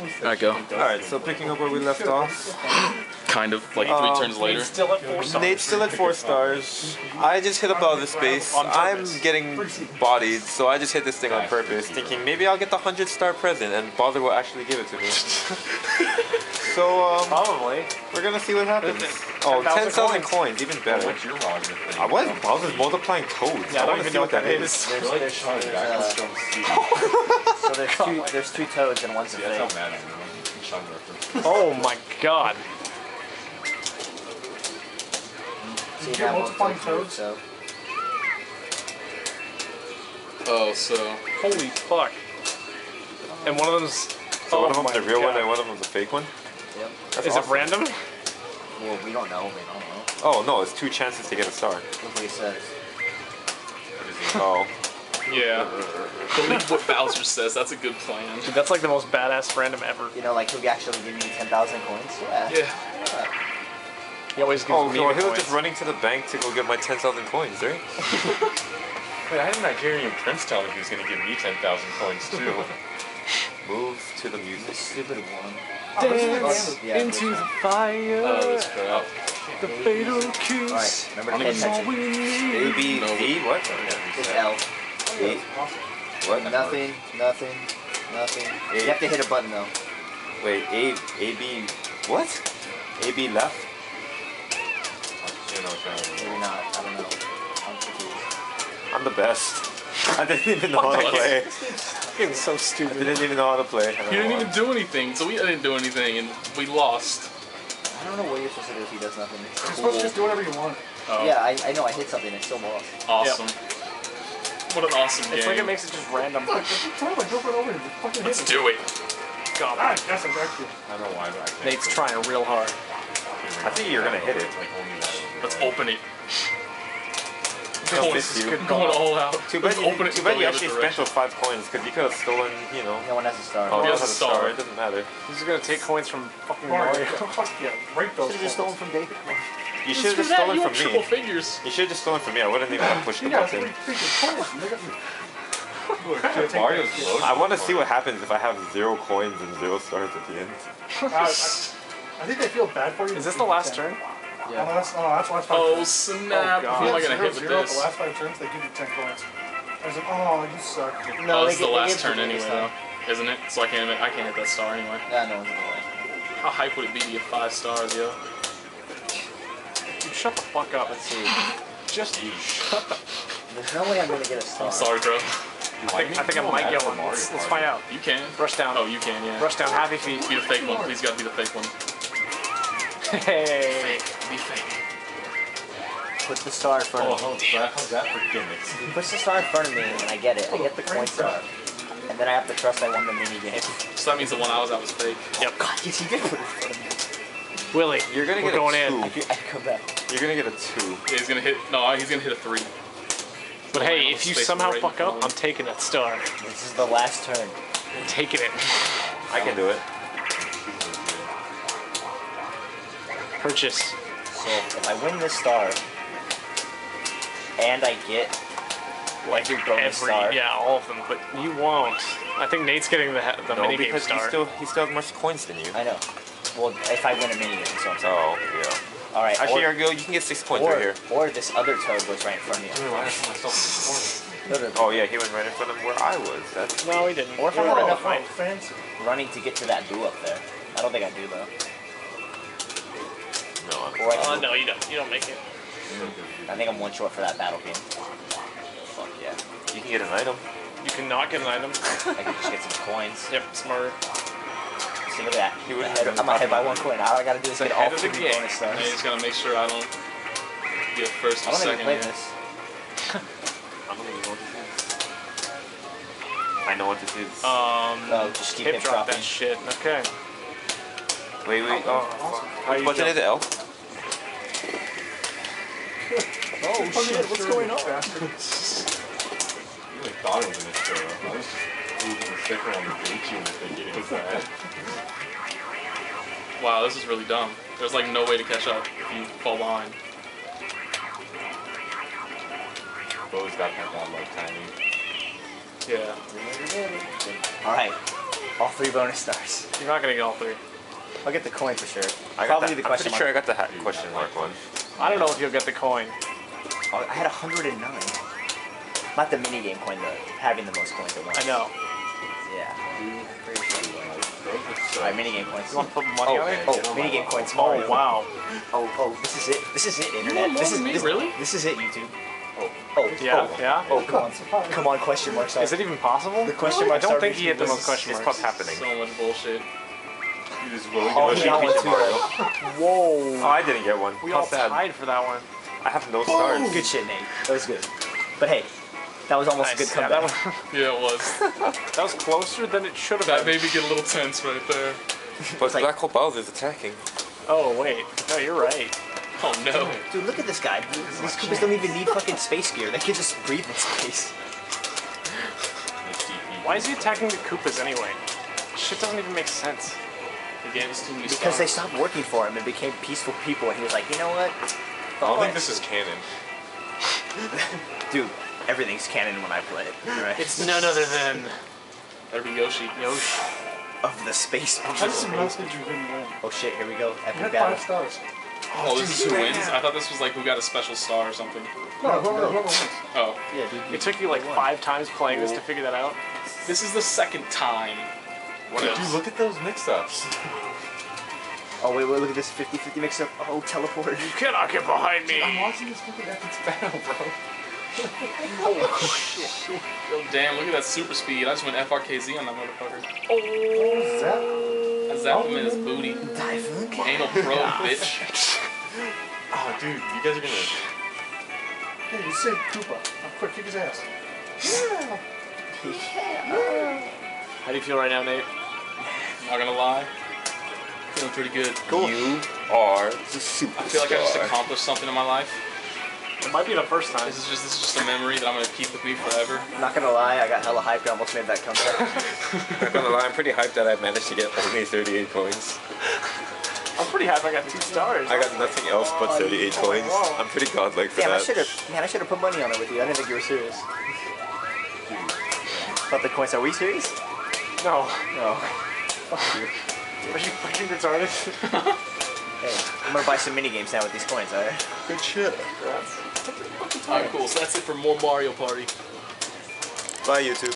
Alright, go. Alright, so picking up where we left off. Kind of, like three Um, turns later. Still at four stars. Nate's still at four stars. I just hit up above the space. I'm getting bodied, so I just hit this thing on purpose, thinking maybe I'll get the hundred star present, and Bowser will actually give it to me. so um, Probably. we're gonna see what happens. Oh, 10,000 10,000 coins, even better. What's your Roger thing? I was Bowser's multiplying toads. Yeah, I I don't even see know what what that that is. is. I feel like There's- Sean there's, back on Stone Steve. So there's two there's two toads and one's a See, that's how fake. mad I am. Sean reference. Oh my god. See You're that multiplying toads? So Oh, so Holy fuck. And one of them's. So oh one of oh them's my a real one and one of them's a fake one. yep. That's Is awesome. it random? Well, we don't know. We don't know. Oh no, it's two chances to get a star. Look what he says. Oh, yeah. Believe what Bowser says. That's a good plan. Dude, that's like the most badass random ever. You know, like he'll actually give me ten thousand coins. Yeah. Yeah. He always gives oh, me so the he was just running to the bank to go get my 10,000 coins, right? Wait, I had a Nigerian prince tell me he was going to give me 10,000 coins too. Move to the music. Stupid one. Oh, dance Yeah. into the fire. Oh, that's crap. Oh. the fatal All right. kiss. Remember to pay all attention. we need. A, B, No. E, what? It's L. What? Nothing. Nothing. Nothing. You have to hit a button though. Wait, A, A, B, what? A, B left? You know, Sean. Maybe not. I don't know. I'm confused. I'm the best. I didn't even know how to What? play. Game's so stupid. I didn't even know how to play. He didn't even do anything, so we didn't do anything, and we lost. I don't know what you're supposed to do if he does nothing. You're supposed to just do whatever you want. Oh, Yeah, I, I know. I hit something and still lost. Awesome. What an awesome game. It's like it makes it just random. Try like go for over and fucking Let's do it. God, Ah, yes, I'm back to you. I don't know why, but I can't. Nate's trying real hard. I think you're gonna hit it. Like only that. Let's open it. Just Going, miss you. going all out. Too bad you, open it too bad you actually other spent those five coins because you could have stolen, you know. No one has a star. Oh, He he has has a a star. star. It doesn't matter. He's just gonna take coins from fucking Mario, Mario. fuck yeah, rape those. Should have just stolen from David. You should have just stolen you from have triple me. figures. You should have just stolen from me. I wouldn't even have pushed the You button. three freaking coins. They got me. Mario's loaded. I want to see what happens if I have zero coins and zero stars at the end. Uh, I, I think they feel bad for you. Is this the last turn? Oh, no, that's, oh, that's the last five Oh snap! Oh, God. Who am I gonna hit with zero The last five turns, they give you ten coins. I was like, oh, you suck. Oh, they this is the last turn anyway, this though, isn't it? So I can't, I can't hit that star anyway. Yeah, no one's in the way. How hype would it be to get five stars, yo? Dude, shut the fuck up. Let's see. Just shut the. There's no way I'm gonna get a star. I'm sorry, bro. I think, I think I might get one. Let's, let's find out. You can. Brush down. Oh, you can, yeah. Brush down. Happy feet. Be the fake one. Please, gotta be the fake one. Hey. Be fake. Put the star in front Oh, of me. how's that, how's that for gimmicks? He puts the star in front of me and I get it. I get the coin star. And then I have to trust I won the mini game. So that means the one I was at was fake. Yep. God, yes, he did put it in front of me. Willie, You're gonna we're get going a two. in. I could, I could come back. You're gonna get a two. Yeah, he's gonna hit. No, he's gonna hit a three. But Land hey, if you somehow right fuck up, I'm taking that star. This is the last turn. I'm taking it. I can do it. Purchase. So if I win this star and I get like your bonus Every, star, yeah, all of them, but you won't. I think Nate's getting the the No, minigame because he still he still has more coins than you. I know. Well, if I win a mini game, so I'm saying. Oh yeah. All right. Actually, or, Argo, you can get six points or, right here. or this other toad goes right in front of you. Oh yeah, he went right in front of where I was. That's no, he didn't. Or if I We're had all enough fine. Fancy. running to get to that boo up there. I don't think I do though. no. I'm, Or I, Oh no, you don't. You don't make it. I think I'm one short for that battle game. Fuck yeah. you can get an item. You cannot get an item. I can just get some coins. Yep, smarter. See, look at that. He wouldn't Ahead- have been I'm ahead by one coin. All I gotta do is get all the three game. bonus And stars. he's gonna make sure I don't get first I or don't even second. play this. I don't even know what this is. I know what this is. Um, No, just keep hip hip drop dropping. that shit. Okay. wait, wait. Oh, How you what's go? it? L? Oh shit, what's going on? You like thought it was an extra. I was the sticker on the Gucci and thinking it was that. Wow, this is really dumb. There's like no way to catch up if you fall behind. Bo's got that godlike timing. Yeah. All right. All three bonus stars. You're not gonna get all three. I'll get the coin for sure. I got Probably that, the I'm question pretty sure I mark. got the ha- question mark one. I don't know if you'll get the coin. Oh, I had 109. Not the minigame coin, though. having the most coins at once. I know. Yeah. Alright, minigame coins. You want to put money Oh, on it? Oh, minigame coins. Oh Mario. wow. Oh, oh, this is it. This is it, internet. more This is me, this, really? This is it, YouTube. Oh, oh, Yeah, oh, yeah. oh, come on, come on, question mark. Star. Is it even possible? The question I mark don't think he hit the most question It's marks. what's happening. So much bullshit. You just really Oh, gonna he shoot got one too. Whoa. Oh, I didn't get one. we How all sad. tied for that one. I have no stars. Good shit, Nate. That was good. But hey, that was almost a good Nice. Yeah, that, comeback. one, Yeah, it was. that was closer than it should have That been. made me get a little tense right there. But like- Black Hole Bowser's attacking. Oh wait. No, you're right. Oh no. Dude, look at this guy. These Koopas don't even need fucking space gear. They can just breathe in space. Why is he attacking the Koopas anyway? Shit doesn't even make sense. The game is too many Because they stopped working for him and became peaceful people, and he was like, you know what? I don't think this is canon. Dude, everything's canon when I play it. Right? It's none other than That'd be Yoshi. Yoshi. of the space. How does it message you didn't win? Oh shit, here we go. You Epic had battle. five stars. Oh, this is who wins? I thought this was like who got a special star or something. No, whoever, whoever wins. Oh. Yeah, dude. It took you like five times playing this to figure that out. This is the second time. What Dude, else? look at those mix-ups. Oh wait, wait, look at this 50-50 mix up. Oh, teleport. You cannot get behind me. I'm watching this fucking epic battle, bro. Yo, damn, look at that super speed. I just went FRKZ on that motherfucker. Oh. What is that? I zapped him in his booty. Dive Anal pro, bitch. Oh, dude, you guys are gonna. Hey, you saved Koopa. I'm quick, kick his ass. How do you feel right now, Nate? Not gonna lie. Feeling pretty good. You are the superstar. I feel like I just accomplished something in my life. It might be the first time. This is just this is just a memory that I'm gonna keep with me forever. I'm Not gonna lie, I got hella hyped. I almost made that comeback. Not gonna lie, I'm pretty hyped that I managed to get only 38 coins. I'm pretty happy I got two stars. I got nothing else but 38 coins. I'm pretty godlike for Damn, I that. should have. Man, I should have put money on it with you. I didn't think you were serious. About the coins, are we serious? No. No. Fuck you. Are you fucking retarded? Hey, I'm gonna buy some mini games now with these coins, alright? Good shit. Alright, cool. So that's it for more Mario Party. Bye, YouTube.